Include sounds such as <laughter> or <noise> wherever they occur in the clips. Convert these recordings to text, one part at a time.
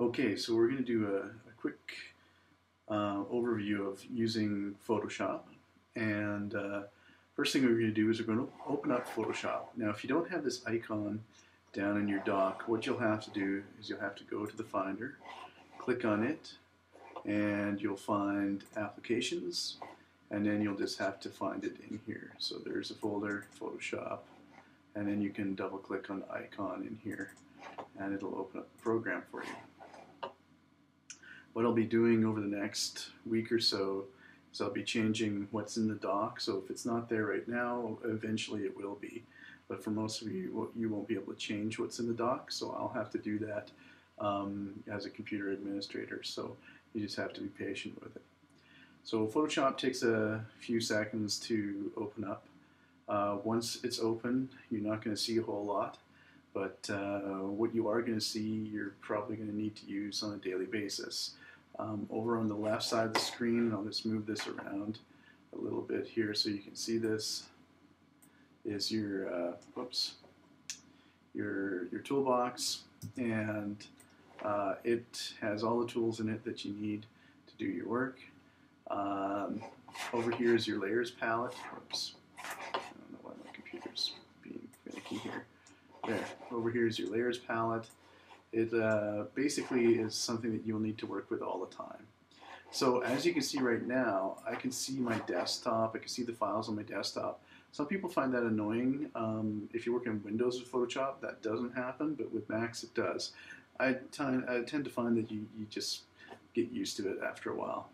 Okay, so we're going to do a, a quick uh, overview of using Photoshop. And uh, first thing we're going to do is we're going to open up Photoshop. Now, if you don't have this icon down in your dock, what you'll have to do is you'll have to go to the Finder, click on it, and you'll find Applications, and then you'll just have to find it in here. So there's a folder, Photoshop, and then you can double click on the icon in here, and it'll open up the program for you what I'll be doing over the next week or so is I'll be changing what's in the dock. So if it's not there right now, eventually it will be. But for most of you, you won't be able to change what's in the dock. So I'll have to do that um, as a computer administrator. So you just have to be patient with it. So Photoshop takes a few seconds to open up. Uh, once it's open, you're not going to see a whole lot. But uh, what you are going to see, you're probably going to need to use on a daily basis. Um, over on the left side of the screen, I'll just move this around a little bit here so you can see this, is your, uh, whoops, your, your toolbox. And uh, it has all the tools in it that you need to do your work. Um, over here is your layers palette. Oops. I don't know why my computer's being finicky here. There. Over here is your layers palette. It uh, basically is something that you'll need to work with all the time. So as you can see right now, I can see my desktop, I can see the files on my desktop. Some people find that annoying. Um, if you work in Windows with Photoshop, that doesn't happen, but with Macs it does. I, I tend to find that you, you just get used to it after a while.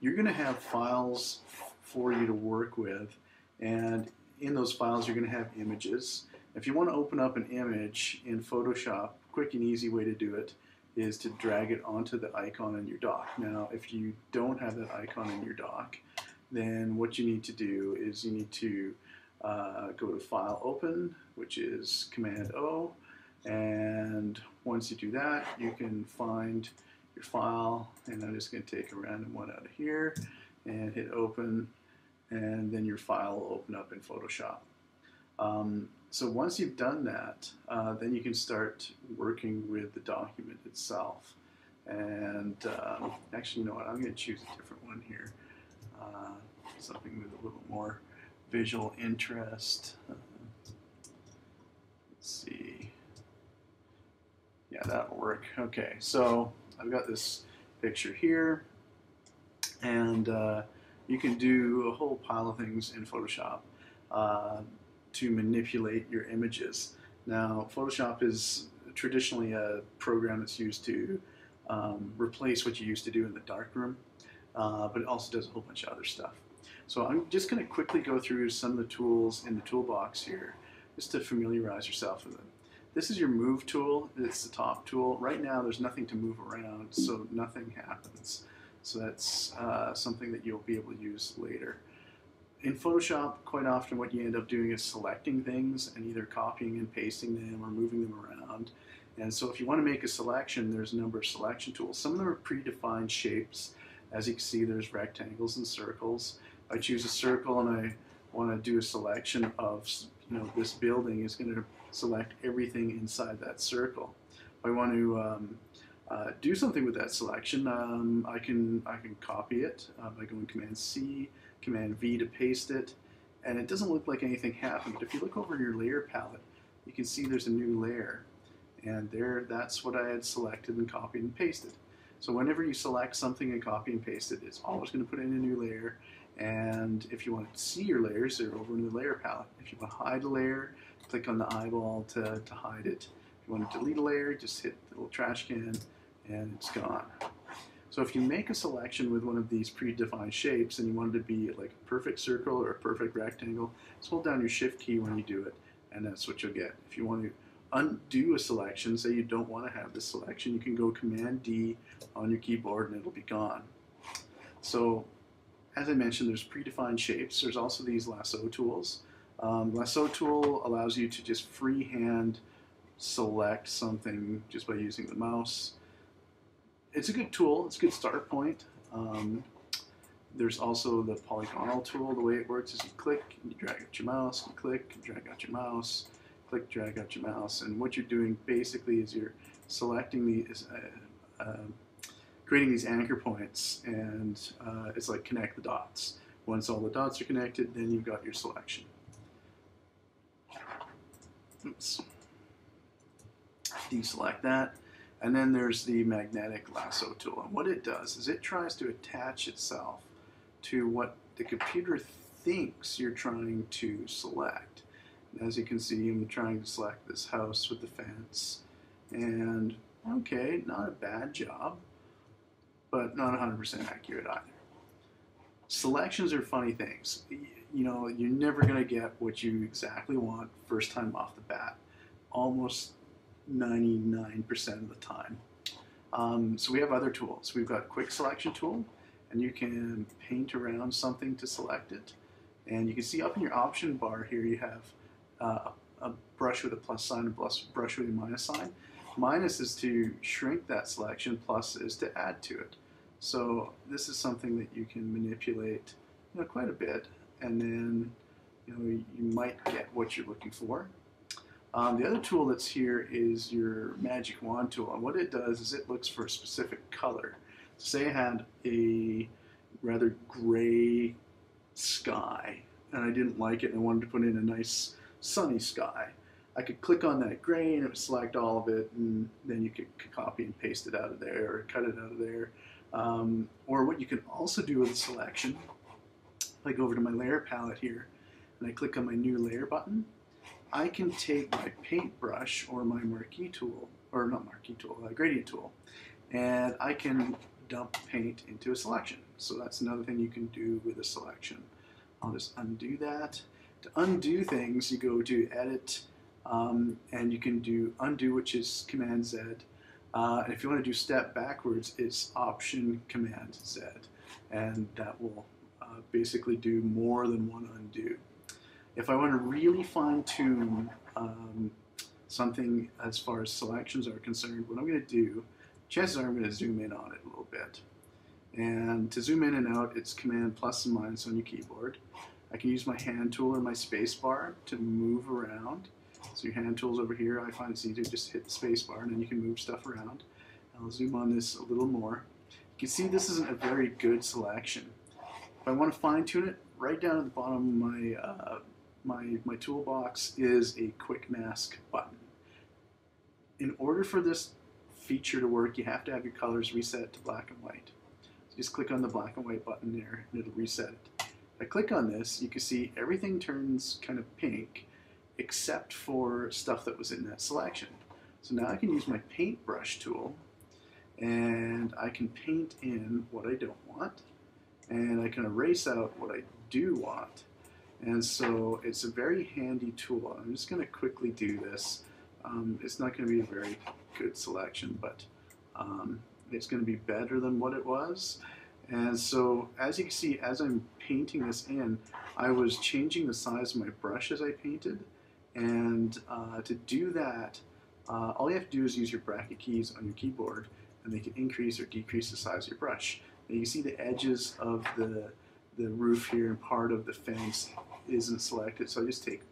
You're going to have files for you to work with, and in those files you're going to have images. If you want to open up an image in Photoshop, quick and easy way to do it is to drag it onto the icon in your dock. Now, if you don't have that icon in your dock, then what you need to do is you need to uh, go to File Open, which is Command O, and once you do that, you can find your file, and I'm just going to take a random one out of here and hit Open, and then your file will open up in Photoshop. Um, so once you've done that, uh, then you can start working with the document itself. And um, actually, you know what? I'm going to choose a different one here. Uh, something with a little more visual interest. Uh, let's see. Yeah, that'll work. Okay, so I've got this picture here. And uh, you can do a whole pile of things in Photoshop. To manipulate your images. Now, Photoshop is traditionally a program that's used to um, replace what you used to do in the darkroom, uh, but it also does a whole bunch of other stuff. So I'm just going to quickly go through some of the tools in the toolbox here, just to familiarize yourself with them. This is your move tool. It's the top tool. Right now there's nothing to move around, so nothing happens. So that's uh, something that you'll be able to use later in Photoshop, quite often what you end up doing is selecting things and either copying and pasting them or moving them around. And so if you want to make a selection, there's a number of selection tools. Some of them are predefined shapes. As you can see, there's rectangles and circles. I choose a circle and I want to do a selection of, you know, this building is going to select everything inside that circle. If I want to um, uh, do something with that selection, um, I can I can copy it uh, by going Command C, Command V to paste it, and it doesn't look like anything happened. But if you look over in your layer palette, you can see there's a new layer, and there that's what I had selected and copied and pasted. So whenever you select something and copy and paste it, it's always going to put in a new layer. And if you want to see your layers, they're over in the layer palette. If you want to hide a layer, click on the eyeball to, to hide it. If you want to delete a layer, just hit the little trash can and it's gone. So if you make a selection with one of these predefined shapes and you want it to be like a perfect circle or a perfect rectangle, just hold down your shift key when you do it and that's what you'll get. If you want to undo a selection, say you don't want to have this selection, you can go Command D on your keyboard and it'll be gone. So as I mentioned, there's predefined shapes. There's also these lasso tools. Um, lasso tool allows you to just freehand select something just by using the mouse it's a good tool. It's a good start point. Um, there's also the polygonal tool. The way it works is you click, and you drag out your mouse, you click, you drag out your mouse, click, drag out your mouse. And what you're doing basically is you're selecting the, uh, uh, creating these anchor points, and uh, it's like connect the dots. Once all the dots are connected, then you've got your selection. Oops. Deselect that. And then there's the magnetic lasso tool. And what it does is it tries to attach itself to what the computer thinks you're trying to select. And as you can see, I'm trying to select this house with the fence. And okay, not a bad job, but not 100% accurate either. Selections are funny things. You know, you're never going to get what you exactly want first time off the bat. Almost 99% of the time. Um, so we have other tools. We've got quick selection tool, and you can paint around something to select it. And you can see up in your option bar here, you have uh, a brush with a plus sign, a brush with a minus sign. Minus is to shrink that selection, plus is to add to it. So this is something that you can manipulate you know, quite a bit, and then you know you might get what you're looking for. Um, the other tool that's here is your magic wand tool. And what it does is it looks for a specific color. Say I had a rather gray sky and I didn't like it and I wanted to put in a nice sunny sky. I could click on that gray and it would select all of it and then you could copy and paste it out of there or cut it out of there. Um, or what you can also do with a selection, I go over to my layer palette here and I click on my new layer button I can take my paintbrush or my marquee tool, or not marquee tool, a gradient tool, and I can dump paint into a selection. So that's another thing you can do with a selection. I'll just undo that. To undo things, you go to Edit, um, and you can do Undo, which is Command Z. Uh, and if you want to do step backwards, it's Option Command Z, and that will uh, basically do more than one undo if I want to really fine tune um, something as far as selections are concerned, what I'm going to do, chances are I'm going to zoom in on it a little bit. And to zoom in and out, it's Command plus and minus on your keyboard. I can use my hand tool or my space bar to move around. So your hand tool's over here. I find it's easier to just hit the space bar and then you can move stuff around. I'll zoom on this a little more. You can see this isn't a very good selection. If I want to fine tune it, right down at the bottom of my uh, my, my toolbox is a quick mask button. In order for this feature to work, you have to have your colors reset to black and white. So just click on the black and white button there and it'll reset it. If I click on this, you can see everything turns kind of pink except for stuff that was in that selection. So now I can use my paintbrush tool and I can paint in what I don't want and I can erase out what I do want. And so it's a very handy tool. I'm just going to quickly do this. Um, it's not going to be a very good selection, but um, it's going to be better than what it was. And so as you can see, as I'm painting this in, I was changing the size of my brush as I painted. And uh, to do that, uh, all you have to do is use your bracket keys on your keyboard and they can increase or decrease the size of your brush. And you see the edges of the, the roof here and part of the fence isn't selected. So I just take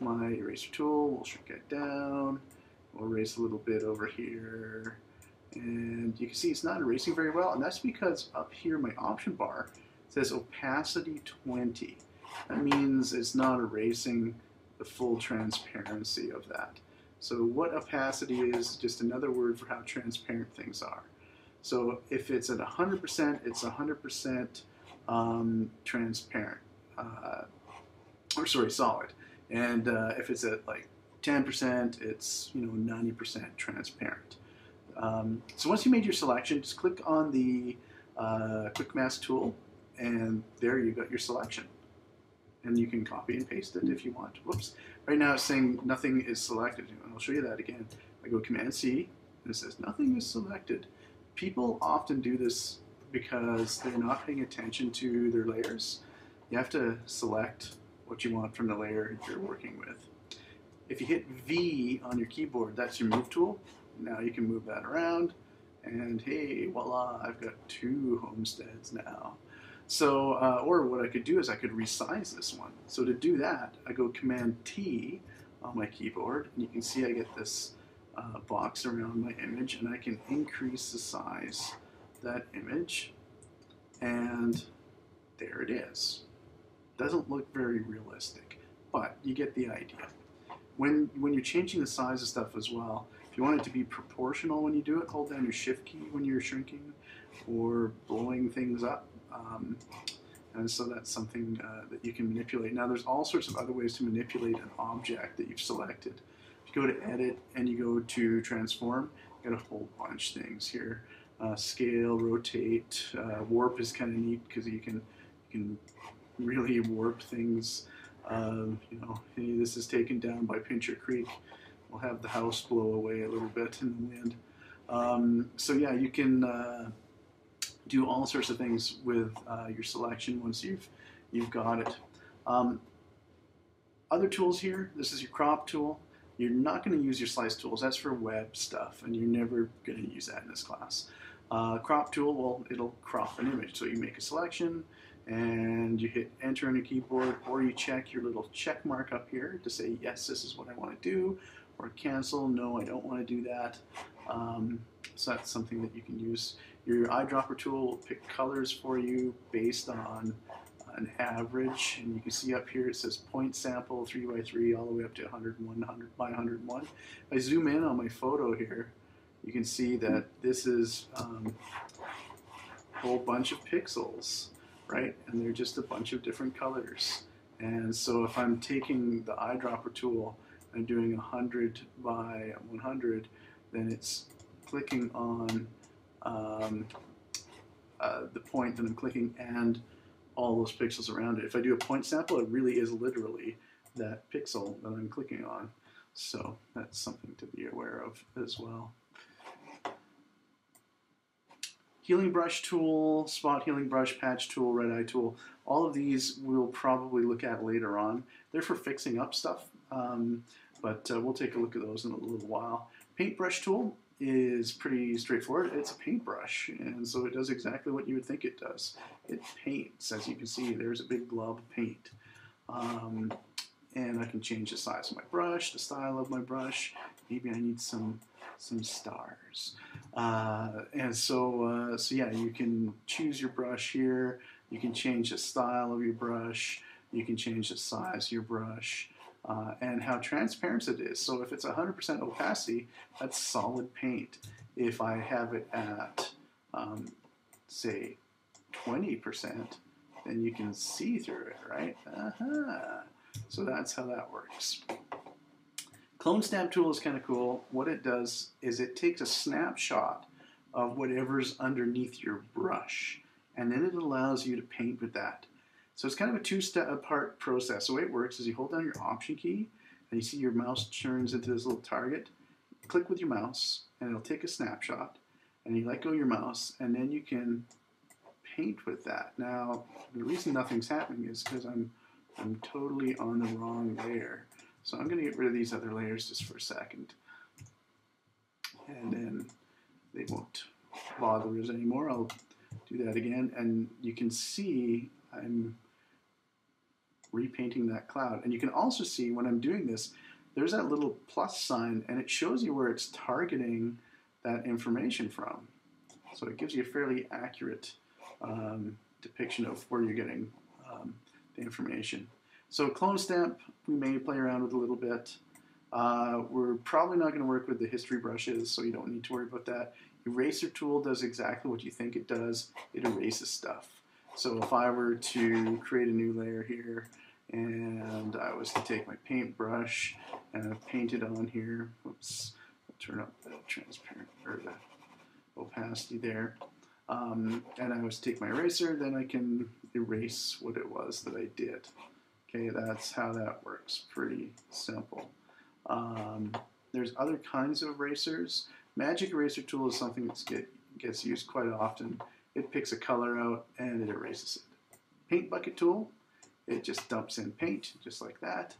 my eraser tool, we'll shrink it down, we'll erase a little bit over here. And you can see it's not erasing very well, and that's because up here my option bar says opacity 20. That means it's not erasing the full transparency of that. So what opacity is just another word for how transparent things are. So if it's at 100%, it's 100% um, transparent. Uh, or sorry, solid. And uh, if it's at like 10%, it's you know 90% transparent. Um, so once you made your selection, just click on the uh, Quick Mask tool, and there you got your selection. And you can copy and paste it if you want. Whoops. Right now it's saying nothing is selected. And I'll show you that again. I go Command C, and it says nothing is selected. People often do this because they're not paying attention to their layers. You have to select what you want from the layer you're working with. If you hit V on your keyboard, that's your move tool. Now you can move that around and hey, voila, I've got two homesteads now. So, uh, or what I could do is I could resize this one. So to do that, I go Command T on my keyboard, and you can see I get this uh, box around my image and I can increase the size that image and there it is. Doesn't look very realistic, but you get the idea. When, when you're changing the size of stuff as well, if you want it to be proportional when you do it, hold down your shift key when you're shrinking or blowing things up. Um, and so that's something uh, that you can manipulate. Now there's all sorts of other ways to manipulate an object that you've selected. If you go to edit and you go to transform, you got a whole bunch of things here. Uh, scale, rotate, uh, warp is kind of neat because you can you can really warp things. Um, you know, hey, this is taken down by Pincher Creek. We'll have the house blow away a little bit in the wind. Um, so yeah, you can uh, do all sorts of things with uh, your selection once you've you've got it. Um, other tools here. This is your crop tool. You're not going to use your slice tools. That's for web stuff, and you're never going to use that in this class. Uh, crop tool, well, it'll crop an image. So you make a selection, and you hit enter on your keyboard, or you check your little check mark up here to say, yes, this is what I want to do, or cancel, no, I don't want to do that. Um, so that's something that you can use. Your eyedropper tool will pick colors for you based on an average, and you can see up here it says point sample 3 by 3 all the way up to 101 100 by 101. If I zoom in on my photo here, you can see that this is um, a whole bunch of pixels, right? And they're just a bunch of different colors. And so if I'm taking the eyedropper tool and doing 100 by 100, then it's clicking on um, uh, the point that I'm clicking and all those pixels around it. If I do a point sample, it really is literally that pixel that I'm clicking on. So that's something to be aware of as well. Healing brush tool, spot healing brush, patch tool, red eye tool, all of these we'll probably look at later on. They're for fixing up stuff, um, but uh, we'll take a look at those in a little while. Paintbrush tool is pretty straightforward. It's a paintbrush, and so it does exactly what you would think it does. It paints, as you can see, there's a big blob of paint. Um, and I can change the size of my brush, the style of my brush. Maybe I need some some stars. Uh, and so, uh, so yeah, you can choose your brush here. You can change the style of your brush. You can change the size of your brush. Uh, and how transparent it is. So if it's 100% opacity, that's solid paint. If I have it at, um, say, 20%, then you can see through it, right? Uh-huh. So that's how that works. Clone Stamp tool is kind of cool. What it does is it takes a snapshot of whatever's underneath your brush, and then it allows you to paint with that. So it's kind of a two-step part process. The way it works is you hold down your Option key, and you see your mouse turns into this little target. Click with your mouse, and it'll take a snapshot, and you let go your mouse, and then you can paint with that. Now, the reason nothing's happening is because I'm I'm totally on the wrong layer. So I'm going to get rid of these other layers just for a second. And then they won't bother us anymore. I'll do that again. And you can see I'm repainting that cloud. And you can also see when I'm doing this, there's that little plus sign and it shows you where it's targeting that information from. So it gives you a fairly accurate um, depiction of where you're getting um, the information. So clone stamp, we may play around with a little bit. Uh, we're probably not going to work with the history brushes, so you don't need to worry about that. Eraser tool does exactly what you think it does. It erases stuff. So if I were to create a new layer here, and I was to take my paintbrush and paint it on here, whoops, I'll turn up the transparent, or the opacity there, um, and I was to take my eraser, then I can erase what it was that I did. Okay, that's how that works. Pretty simple. Um, there's other kinds of erasers. Magic Eraser tool is something that get, gets used quite often. It picks a color out and it erases it. Paint Bucket tool, it just dumps in paint, just like that.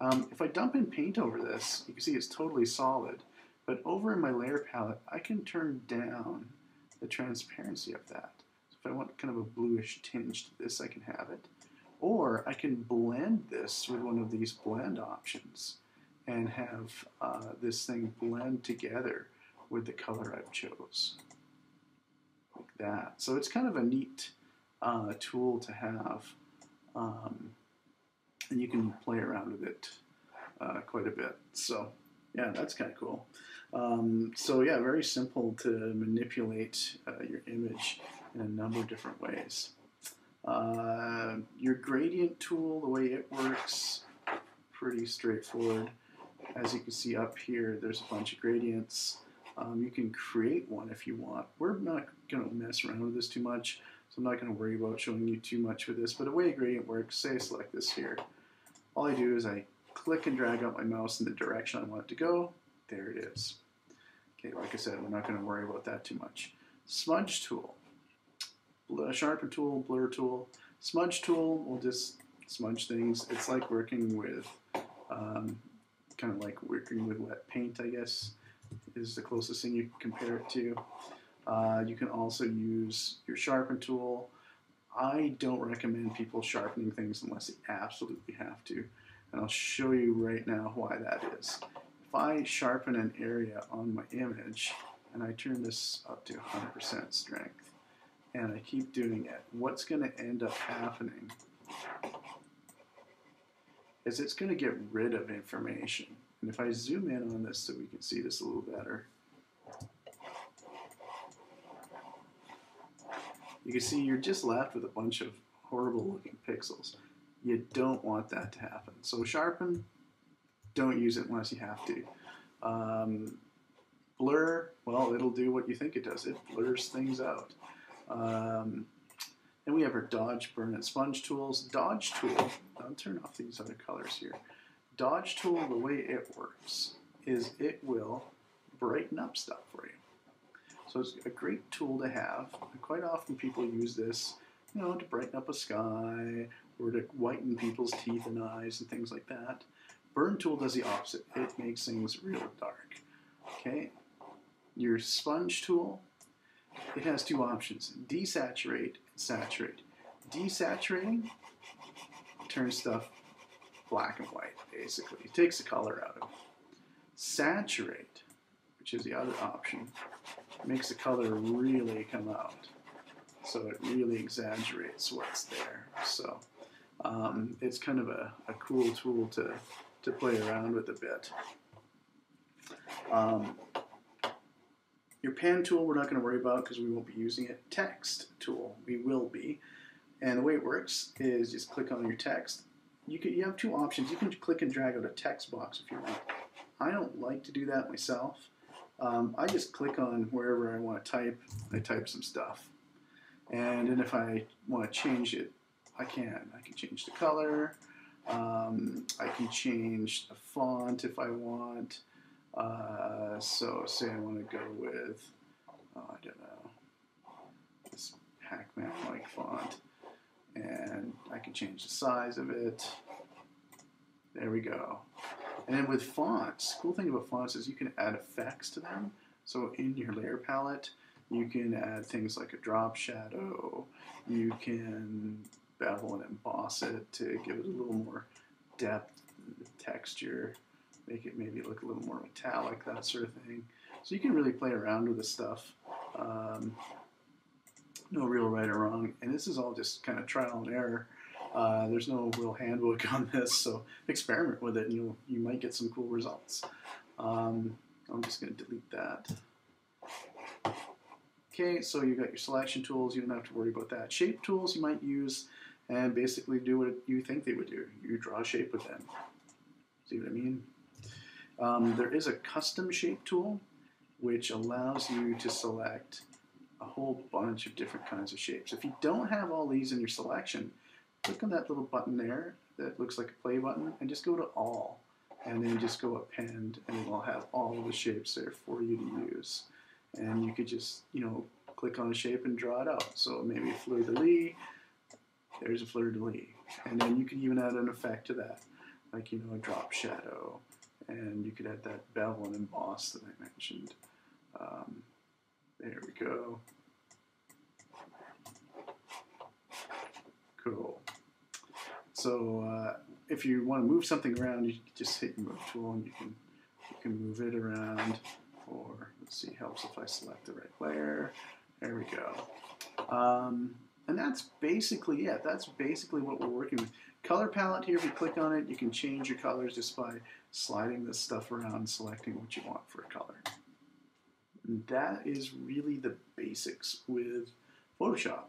Um, if I dump in paint over this, you can see it's totally solid. But over in my layer palette, I can turn down the transparency of that. So if I want kind of a bluish tinge to this, I can have it. Or I can blend this with one of these blend options. and have uh, this thing blend together with the color I've chose. Like that. So it's kind of a neat uh, tool to have. Um, and you can play around with it uh, quite a bit. So yeah, that's kind of cool. Um, so yeah, very simple to manipulate uh, your image in a number of different ways. Uh, your gradient tool, the way it works, pretty straightforward. As you can see up here, there's a bunch of gradients. Um, you can create one if you want. We're not going to mess around with this too much, so I'm not going to worry about showing you too much with this. But the way a gradient works, say I select this here. All I do is I click and drag out my mouse in the direction I want it to go. There it is. Okay, like I said, we're not going to worry about that too much. Smudge tool. Sharpen tool, blur tool. Smudge tool will just smudge things. It's like working with, um, kind of like working with wet paint, I guess, is the closest thing you can compare it to. Uh, you can also use your sharpen tool. I don't recommend people sharpening things unless they absolutely have to. And I'll show you right now why that is. If I sharpen an area on my image and I turn this up to 100% strength and I keep doing it, what's going to end up happening is it's going to get rid of information. And if I zoom in on this so we can see this a little better, you can see you're just left with a bunch of horrible looking pixels. You don't want that to happen. So sharpen, don't use it unless you have to. Um, blur, well, it'll do what you think it does. It blurs things out. Um, and we have our dodge, burn, and sponge tools. Dodge tool, I'll turn off these other colors here. Dodge tool, the way it works is it will brighten up stuff for you. So it's a great tool to have. quite often people use this, you know, to brighten up a sky or to whiten people's teeth and eyes and things like that. Burn tool does the opposite. It makes things real dark. Okay. Your sponge tool, it has two options: desaturate and saturate. Desaturating turns stuff black and white, basically. It takes the color out of it. Saturate, which is the other option, makes the color really come out. So it really exaggerates what's there. So um, it's kind of a, a cool tool to, to play around with a bit. Um, your pen tool, we're not going to worry about because we won't be using it. Text tool, we will be. And the way it works is just click on your text. You can you have two options. You can click and drag out a text box if you want. I don't like to do that myself. Um, I just click on wherever I want to type. I type some stuff, and then if I want to change it, I can. I can change the color. Um, I can change the font if I want. Uh, so say I want to go with, oh, I don't know, this Pac-Man-like font. And I can change the size of it. There we go. And then with fonts, cool thing about fonts is you can add effects to them. So in your layer palette, you can add things like a drop shadow. You can bevel and emboss it to give it a little more depth, texture make it maybe look a little more metallic, that sort of thing. So you can really play around with this stuff. Um, no real right or wrong, and this is all just kind of trial and error. Uh, there's no real handbook <laughs> on this, so experiment with it, and you you might get some cool results. Um, I'm just going to delete that. Okay, so you got your selection tools. You don't have to worry about that. Shape tools you might use, and basically do what you think they would do. You draw a shape with them. See what I mean? Um, there is a custom shape tool which allows you to select a whole bunch of different kinds of shapes. If you don't have all these in your selection, click on that little button there that looks like a play button and just go to all and then just go append and it will have all the shapes there for you to use. And you could just, you know, click on a shape and draw it out. So maybe fleur-de-lis, there's a fleur-de-lis. And then you can even add an effect to that, like, you know, a drop shadow and you could add that bevel and emboss that I mentioned. Um, there we go. Cool. So uh, if you want to move something around, you just hit your move tool and you can you can move it around. Or let's see, helps if I select the right layer. There we go. Um, and that's basically it. That's basically what we're working with. Color palette here, if you click on it, you can change your colors just by sliding this stuff around selecting what you want for a color. And that is really the basics with Photoshop.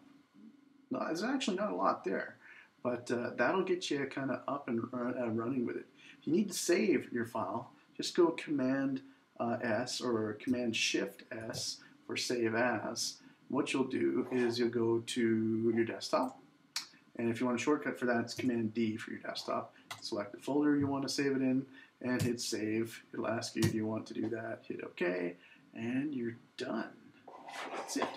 No, there's actually not a lot there, but uh, that'll get you kind of up and uh, running with it. If you need to save your file, just go Command uh, S or Command Shift S for Save As. What you'll do is you'll go to your desktop, and if you want a shortcut for that, it's Command D for your desktop. Select the folder you want to save it in, and hit Save. It'll ask you, do you want to do that? Hit OK, and you're done. That's it.